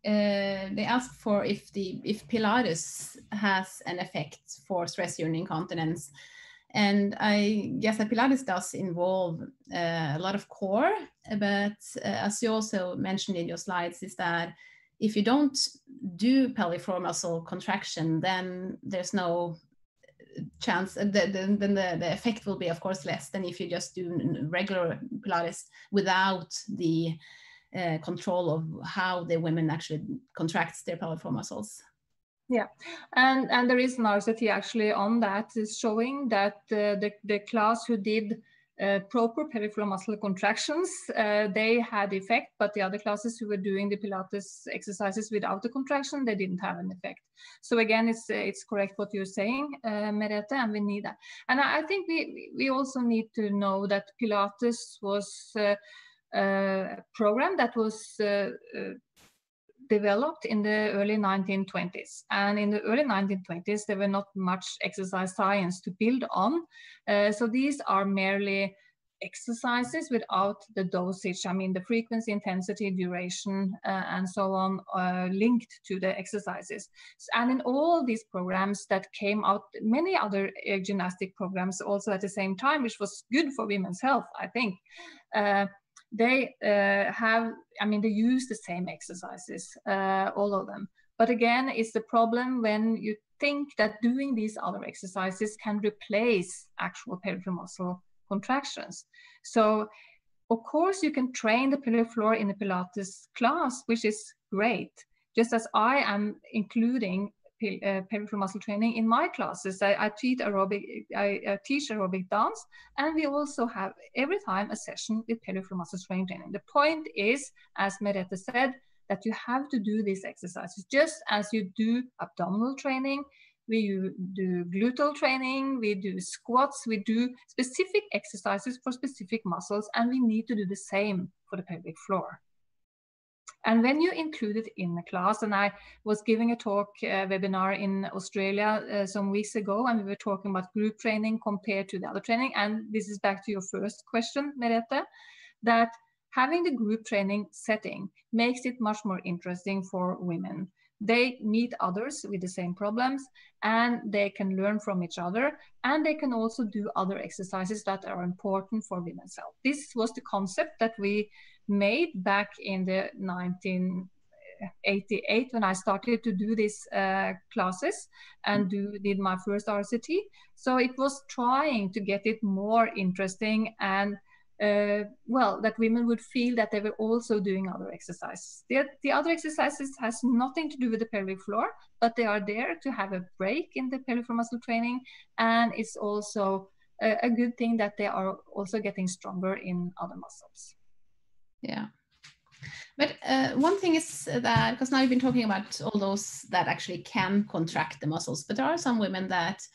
A: uh, they asked for if the if Pilates has an effect for stress urinary incontinence and I guess that Pilates does involve uh, a lot of core, but uh, as you also mentioned in your slides, is that if you don't do pelvic floor muscle contraction, then there's no chance, then the, the, the effect will be, of course, less than if you just do regular Pilates without the uh, control of how the women actually contracts their pelvic floor muscles.
B: Yeah, and and there is an RCT actually on that is showing that uh, the the class who did uh, proper pelvic floor muscle contractions, uh, they had effect, but the other classes who were doing the Pilates exercises without the contraction, they didn't have an effect. So again, it's it's correct what you're saying, uh, Merete, and we need that. And I, think we we also need to know that Pilates was uh, uh, a program that was uh, developed in the early 1920s. And in the early 1920s, there were not much exercise science to build on. Uh, so these are merely exercises without the dosage. I mean, the frequency, intensity, duration, uh, and so on uh, linked to the exercises. And in all these programs that came out, many other uh, gymnastic programs also at the same time, which was good for women's health, I think. They uh, have, I mean, they use the same exercises, uh, all of them. But again, it's the problem when you think that doing these other exercises can replace actual pelvic floor muscle contractions. So, of course, you can train the pelvic floor in a Pilates class, which is great. Just as I am including uh, pelvic floor muscle training in my classes. I, I teach aerobic, I, I, teach aerobic dance, and we also have every time a session with pelvic floor muscle training. The point is, as Merete said, that you have to do these exercises just as you do abdominal training. We do gluteal training, we do squats, we do specific exercises for specific muscles, and we need to do the same for the pelvic floor. And when you include it in the class, and I was giving a talk uh, webinar in Australia uh, some weeks ago, and we were talking about group training compared to the other training. And this is back to your first question, Merete, that having the group training setting makes it much more interesting for women. They meet others with the same problems and they can learn from each other and they can also do other exercises that are important for women's health. This was the concept that we made back in the 1988 when I started to do these uh, classes and do did my first RCT. So it was trying to get it more interesting and uh, well, that women would feel that they were also doing other exercises. The, the other exercises has nothing to do with the pelvic floor, but they are there to have a break in the pelvic floor muscle training, and it's also a, a good thing that they are also getting stronger in other muscles.
A: Yeah. But uh, one thing is that, because now you've been talking about all those that actually can contract the muscles, but there are some women that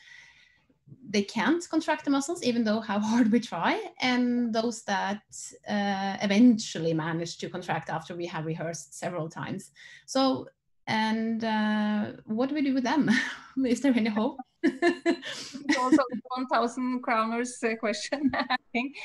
A: they can't contract the muscles, even though how hard we try, and those that uh, eventually manage to contract after we have rehearsed several times. So, and uh, what do we do with them? is there any hope?
B: Also 1000 kroner's uh, question i think.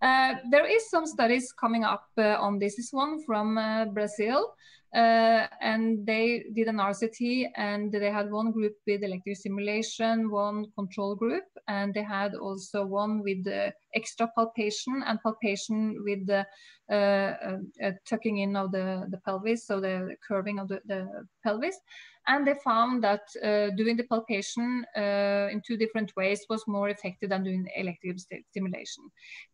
B: Uh, there is some studies coming up uh, on this. This one from uh, brazil uh, and they did an RCT and they had one group with electric stimulation, one control group, and they had also one with the extra palpation and palpation with the uh, uh, uh, tucking in of the, the pelvis, so the curving of the, the pelvis. And they found that uh, doing the palpation in two different ways was more effective than doing electric st stimulation.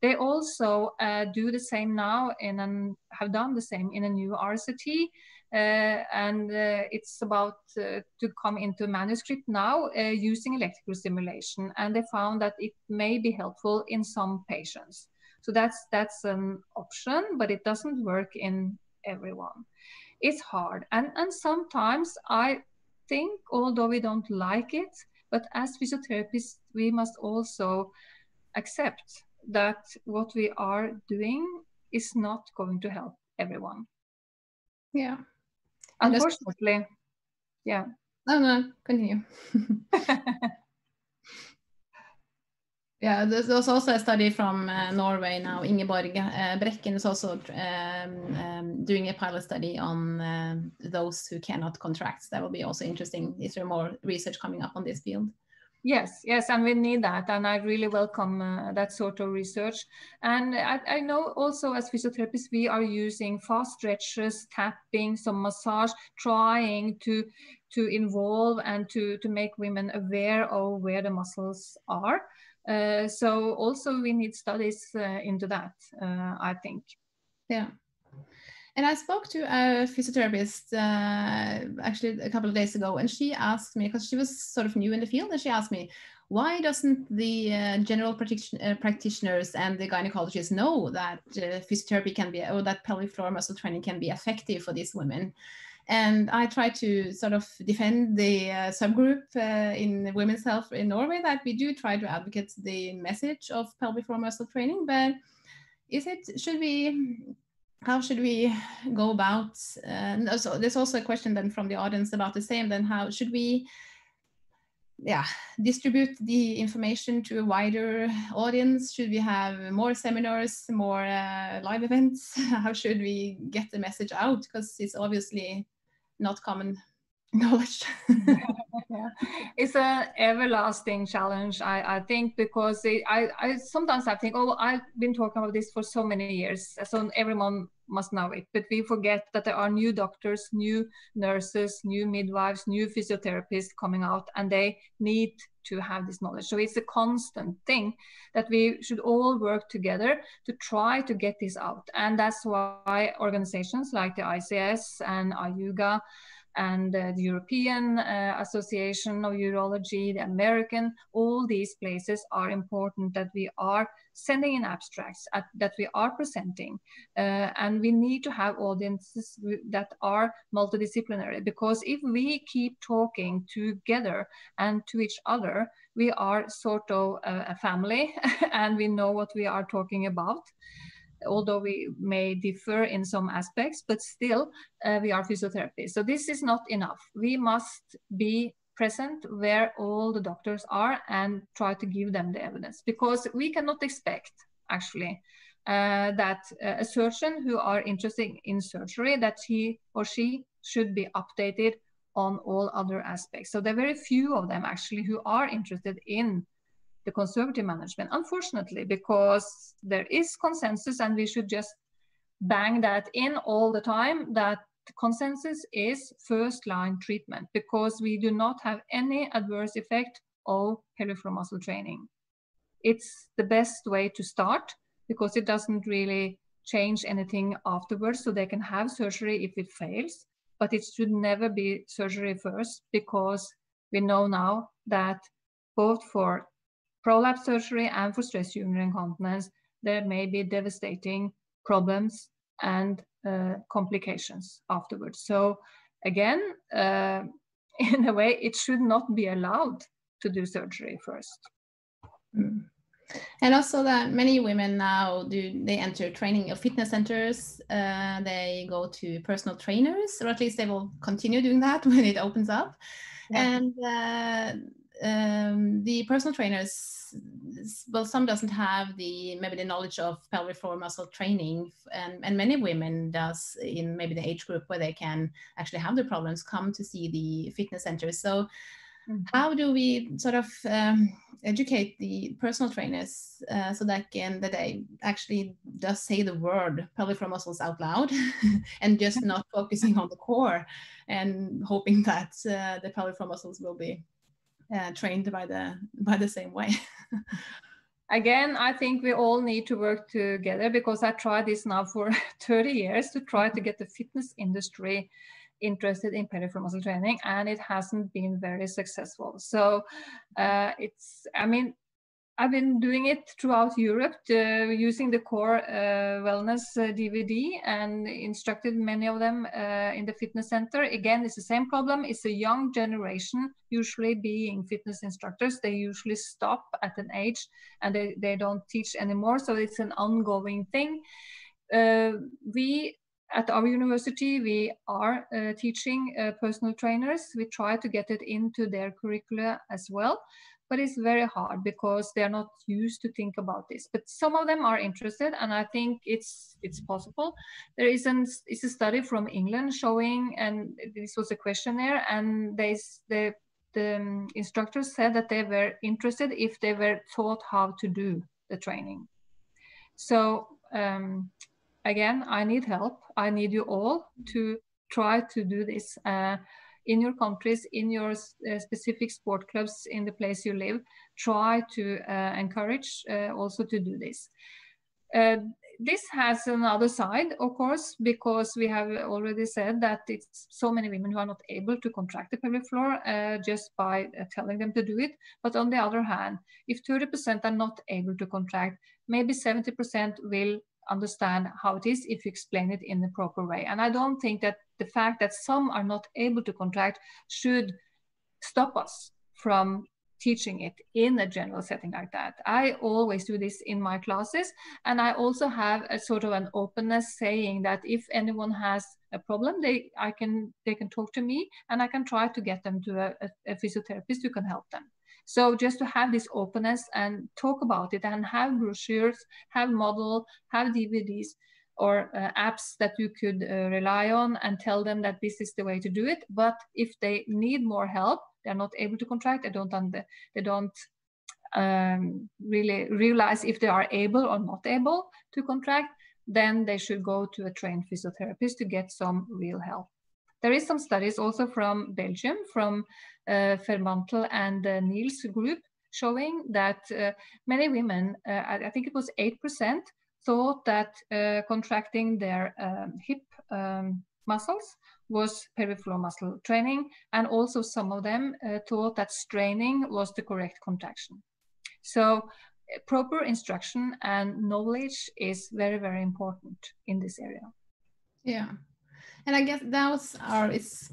B: They also do the same now in an, have done the same in a new RCT and uh, it's about uh, to come into manuscript now uh, using electrical stimulation. And they found that it may be helpful in some patients. So that's that's an option, but it doesn't work in everyone. It's hard, and and sometimes I think, although we don't like it, but as physiotherapists, we must also accept that what we are doing is not going to help everyone.
A: Yeah.
B: Unfortunately, yeah.
A: No, no, continue. yeah, there's, also a study from uh, Norway now. Ingeborg uh, Brækken is also um, um, doing a pilot study on uh, those who cannot contract. That will be also interesting. Is there more research coming up on this field?
B: Yes, yes, and we need that, and I really welcome uh, that sort of research. And I, I, know also as physiotherapists, we are using fast stretches, tapping, some massage, trying to to involve and to to make women aware of where the muscles are. Uh, so also we need studies uh, into that, uh, I think.
A: Yeah. And I spoke to a physiotherapist uh, actually a couple of days ago, and she asked me because she was sort of new in the field, and she asked me, why doesn't the uh, general uh, practitioners and the gynecologists know that uh, physiotherapy can be, or that pelvic floor muscle training can be effective for these women? And I try to sort of defend the uh, subgroup uh, in women's health in Norway that we do try to advocate the message of pelvic floor muscle training, but is it should we how should we go about uh, so there's also a question then from the audience about the same then how should we yeah distribute the information to a wider audience? Should we have more seminars more uh, live events? How should we get the message out? Because it's obviously not common knowledge
B: yeah. it's an everlasting challenge I, I think because it, I, I sometimes i think oh i've been talking about this for so many years so everyone must know it. But we forget that there are new doctors new nurses new midwives new physiotherapists coming out and they need to have this knowledge. So it's a constant thing that we should all work together to try to get this out. And that's why organizations like the ics and IUGA and uh, the European uh, Association of Urology, the American, all these places are important that we are sending in abstracts at, that we are presenting. Uh, and we need to have audiences that are multidisciplinary because if we keep talking together and to each other, we are sort of a, a family and we know what we are talking about although we may differ in some aspects, but still uh, we are physiotherapists. So this is not enough. We must be present where all the doctors are and try to give them the evidence because we cannot expect actually uh, that uh, a surgeon who are interested in surgery that he or she should be updated on all other aspects. So there are very few of them actually who are interested in the conservative management, unfortunately, because there is consensus and we should just bang that in all the time that consensus is first line treatment because we do not have any adverse effect of pelvic floor muscle training. It's the best way to start because it doesn't really change anything afterwards so they can have surgery if it fails but it should never be surgery first because we know now that both for prolapse surgery and for stress urinary incontinence, there may be devastating problems and uh, complications afterwards. So again, uh, in a way, it should not be allowed to do surgery first.
A: Mm. And also that many women now do they enter training of fitness centers. Uh, they go to personal trainers, or at least they will continue doing that when it opens up. Yeah. And uh, um, the personal trainers, well, some doesn't have the maybe the knowledge of pelvic floor muscle training, and, and many women does in maybe the age group where they can actually have the problems come to see the fitness centers. So, mm-hmm. how do we sort of um, educate the personal trainers uh, so that can that they actually does say the word pelvic floor muscles out loud and just not focusing on the core and hoping that uh, the pelvic floor muscles will be uh, trained by the by the same way.
B: Again, I think we all need to work together because I tried this now for 30 years to try to get the fitness industry interested in pelvic muscle training and it hasn't been very successful so uh, it's i mean I've been doing it throughout Europe uh, using the core uh, wellness uh, DVD and instructed many of them uh, in the fitness center. Again, it's the same problem. It's a young generation, usually being fitness instructors. They usually stop at an age and they, they don't teach anymore. So it's an ongoing thing. Uh, we at our university, we are uh, teaching personal trainers. We try to get it into their curricula as well but it's very hard because they're not used to think about this. But some of them are interested and i think it's it's possible. There is an it's a study from england showing and this was a questionnaire and they the the um, instructors said that they were interested if they were taught how to do the training. So um, again i need help. I need you all to try to do this. Uh, in your countries, in your uh, specific sport clubs in the place you live, try to uh, encourage uh, also to do this. Uh, this has another side, of course, because we have already said that it's so many women who are not able to contract the pelvic floor uh, just by uh, telling them to do it. But on the other hand, if 30% are not able to contract, maybe 70% will understand how it is if you explain it in the proper way. And I don't think that the fact that some are not able to contract should stop us from teaching it in a general setting like that. I always do this in my classes. And I also have a sort of an openness saying that if anyone has a problem, they I can they can talk to me and I can try to get them to a, a, a physiotherapist who can help them. So just to have this openness and talk about it and have brochures, have model, have DVDs or uh, apps that you could uh, rely on and tell them that this is the way to do it. But if they need more help, they're not able to contract, they don't, under, they don't um, really realize if they are able or not able to contract, then they should go to a trained physiotherapist to get some real help. There is some studies also from Belgium, from uh, Vermandel and uh, Neels group, showing that uh, many women, uh, I, think it was 8%, thought that uh, contracting their um, hip um, muscles was floor muscle training. And also some of them uh, thought that straining was the correct contraction. So proper instruction and knowledge is very, very important in this area.
A: Yeah. And I guess was our it's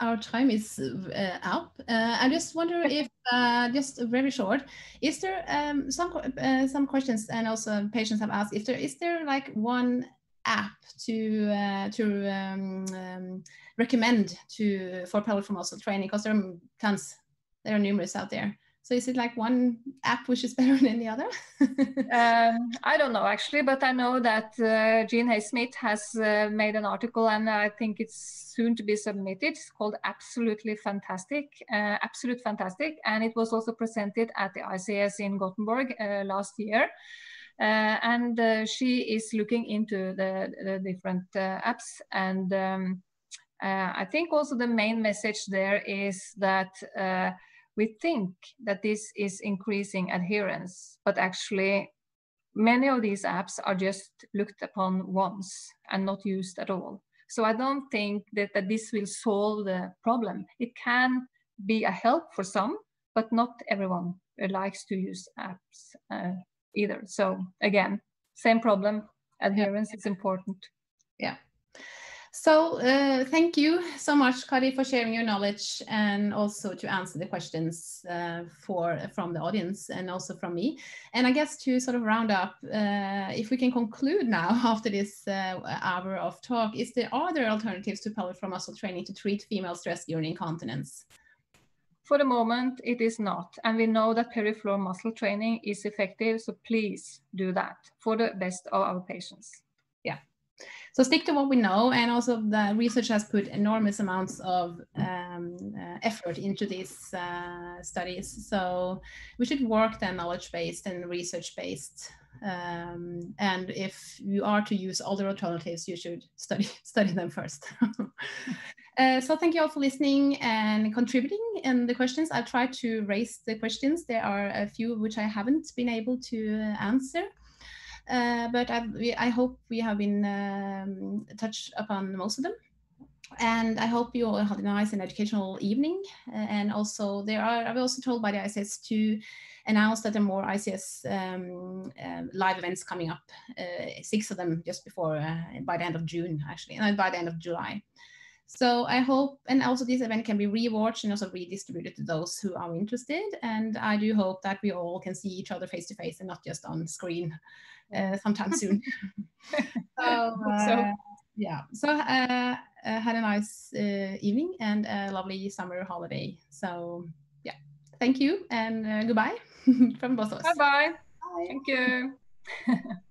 A: our time is uh, up. Uh, I just wonder if uh, just very short, is there um, some uh, some questions and also patients have asked if there is there like one app to uh, to um, um, recommend to for pelvic muscle training? Because there are tons there are numerous out there so is it like one app which is better than the other?
B: um, I don't know actually, but I know that uh, Jean Hay-Smith has uh, made an article and I think it's soon to be submitted. It's called Absolutely Fantastic, uh, Absolute Fantastic. And it was also presented at the ICS in Gothenburg uh, last year. Uh, and uh, she is looking into the, the different apps and um, I think also the main message there is that we think that this is increasing adherence, but actually many of these apps are just looked upon once and not used at all. So I don't think that, that this will solve the problem. It can be a help for some, but not everyone likes to use apps uh, either. So again, same problem. Adherence yeah. is important.
A: Yeah. So uh, thank you so much, Kari, for sharing your knowledge and also to answer the questions uh, for from the audience and also from me. And I guess to sort of round up, uh, if we can conclude now after this uh, hour of talk, is there are there alternatives to pelvic floor muscle training to treat female stress urinary incontinence?
B: For the moment, it is not. And we know that pelvic floor muscle training is effective. So please do that for the best of our patients.
A: Yeah. So stick to what we know, and also the research has put enormous amounts of um, uh, effort into these uh, studies. So we should work then knowledge-based and research-based. Um, and if you are to use other alternatives, you should study study them first. uh, so thank you all for listening and contributing and the questions. I'll try to raise the questions. There are a few which I haven't been able to answer. Uh, but I, I, hope we have been um, touched upon most of them. and I hope you all had a nice and educational evening. Uh, and also, there are I was also told by the ICS to announce that there are more ICS um, uh, live events coming up. Uh, six of them just before uh, by the end of June, actually, and by the end of July. So I hope, and also this event can be rewatched and also redistributed to those who are interested. And I do hope that we all can see each other face to face and not just on screen sometime soon. so, so, yeah, so uh, had a nice uh, evening and a lovely summer holiday. So yeah, thank you and uh, goodbye from both of us.
B: Bye-bye. Bye. Thank you.